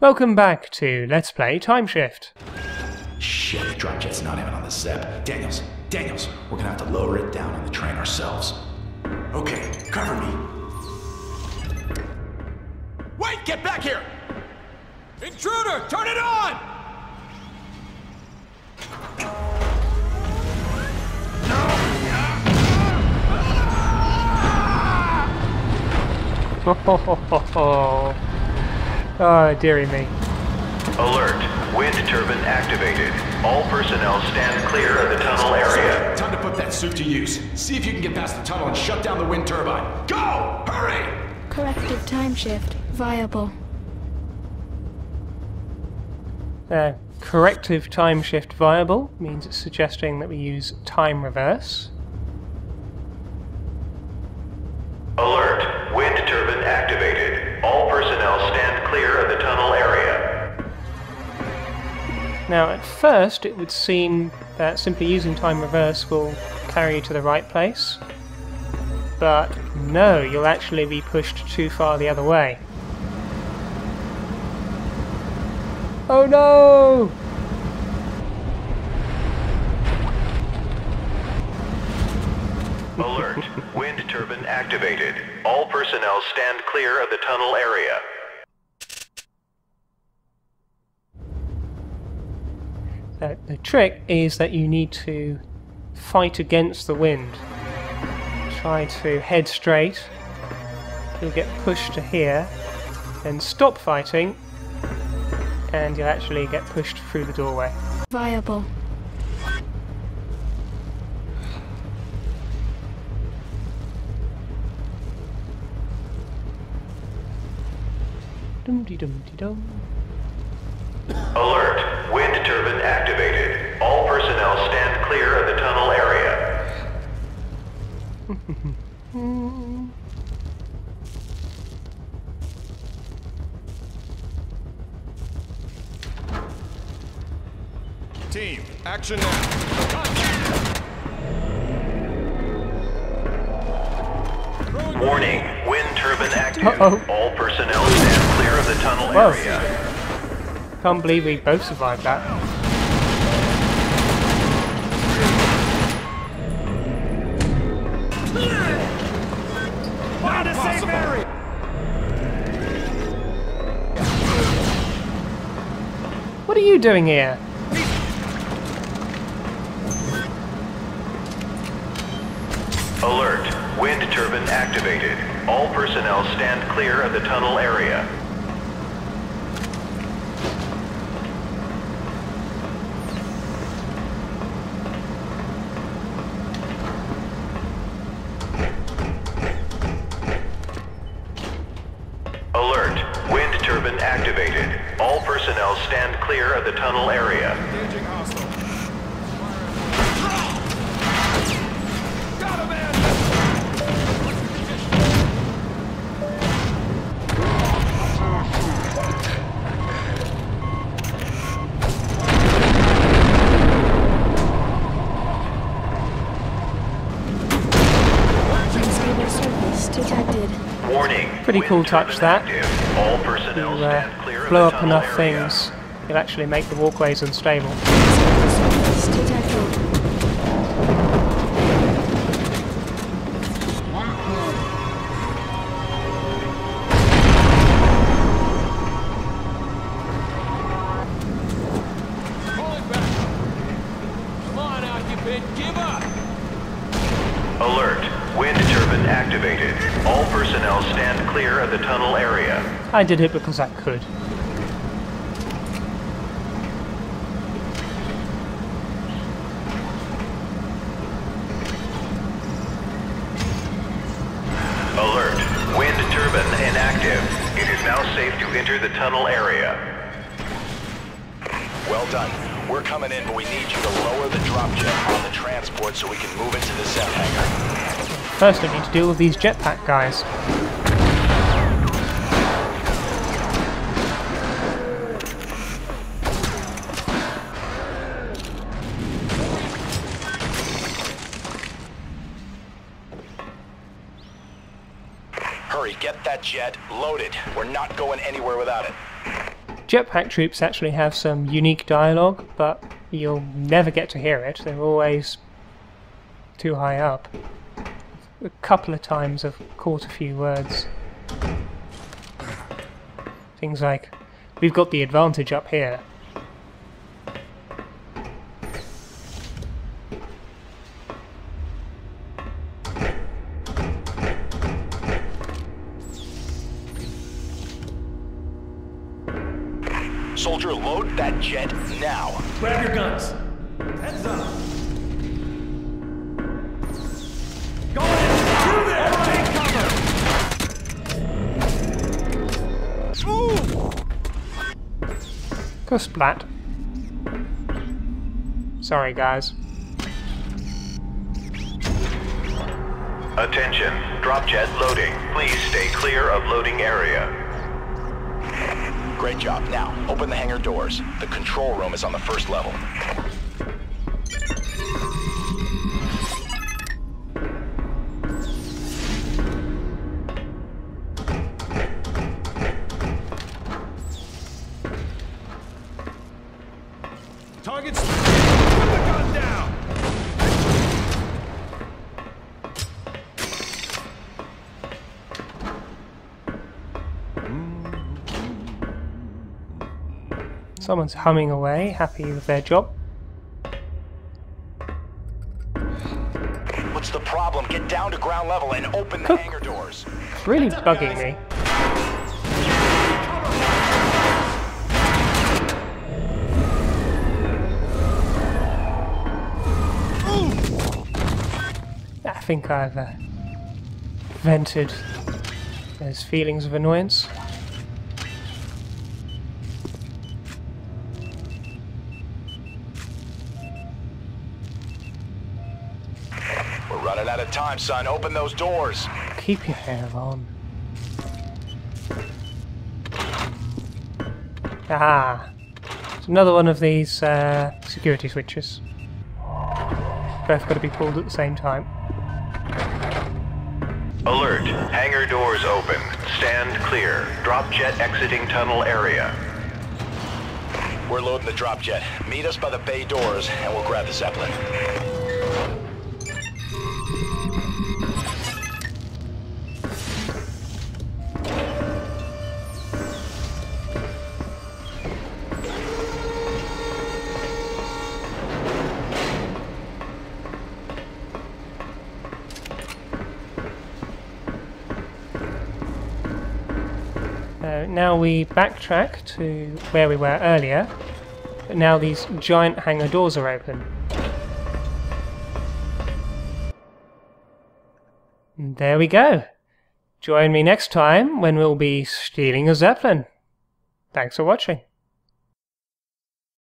Welcome back to Let's Play TimeShift. Shit, the dropjet's not even on the ZEP. Daniels, Daniels, we're gonna have to lower it down on the train ourselves. Okay, cover me. Wait, get back here! Intruder, turn it on! oh, dearie me. Alert. Wind turbine activated. All personnel stand clear of the tunnel area. Time to put that suit to use. See if you can get past the tunnel and shut down the wind turbine. Go! Hurry! Corrective time shift viable. Uh, corrective time shift viable means it's suggesting that we use time reverse. Now, at first, it would seem that simply using time reverse will carry you to the right place. But no, you'll actually be pushed too far the other way. Oh no! Alert. Wind turbine activated. All personnel stand clear of the tunnel area. The, the trick is that you need to fight against the wind. Try to head straight. You'll get pushed to here, then stop fighting, and you'll actually get pushed through the doorway. Viable. Dum dee dum Team, action now. Warning. Wind turbine active. Uh-oh. All personnel stand clear of the tunnel Whoa. area. Can't believe we both survived that. Doing here? Alert. Wind turbine activated. All personnel stand clear of the tunnel area. The tunnel area. Engaging hostile. Got him, man! Unstable surface detected. Warning. Pretty cool touch, that. All personnel You uh, blow up tunnel enough area. things, you'll actually make the walkways unstable. Unstable surface detected. Pulling back. Come on, occupant, give up! Alert. Wind turbine activated. All personnel stand clear of the tunnel area. I did it because I could. Alert. Wind turbine inactive. It is now safe to enter the tunnel area. Well done. We're coming in, but we need you to lower the drop jet on the transport so we can move into the ZEP hangar. First, I need to deal with these jetpack guys. Hurry, get that jet loaded. We're not going anywhere without it. jetpack troops actually have some unique dialogue, but you'll never get to hear it. They're always too high up. A couple of times I've caught a few words. Things like, we've got the advantage up here. Soldier, load that jet now. Grab your guns. Heads up. Go in. Do this. Take cover. Move. Go splat. Sorry guys. Attention, drop jet loading. Please stay clear of loading area. Great job. Now, open the hangar doors. The control room is on the first level. Targets. Someone's humming away, happy with their job. What's the problem? Get down to ground level and open the hangar doors. It's really bugging me. I think I've uh, vented those feelings of annoyance. Out of time, son. Open those doors. Keep your hair on. Ah, it's another one of these uh, security switches. Both got to be pulled at the same time. Alert, hangar doors open. Stand clear. Drop jet exiting tunnel area. We're loading the drop jet. Meet us by the bay doors, and we'll grab the Zeppelin. Now we backtrack to where we were earlier, but now these giant hangar doors are open. And there we go. Join me next time when we'll be stealing a Zeppelin. Thanks for watching.